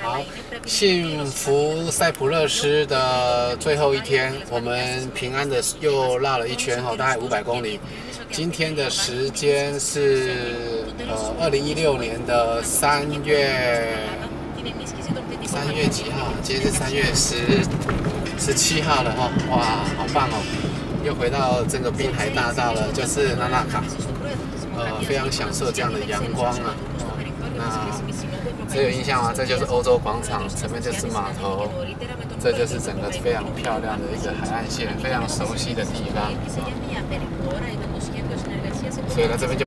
好，幸福塞浦路斯的最后一天，我们平安的又绕了一圈哈，大概五百公里。今天的时间是呃二零一六年的三月三月几号？今天是三月十十七号了哈，哇，好棒哦！又回到这个滨海大道了，就是纳纳卡，呃，非常享受这样的阳光啊。那这有印象吗？这就是欧洲广场，前面就是码头，这就是整个非常漂亮的一个海岸线，非常熟悉的地方。所以呢，这边就。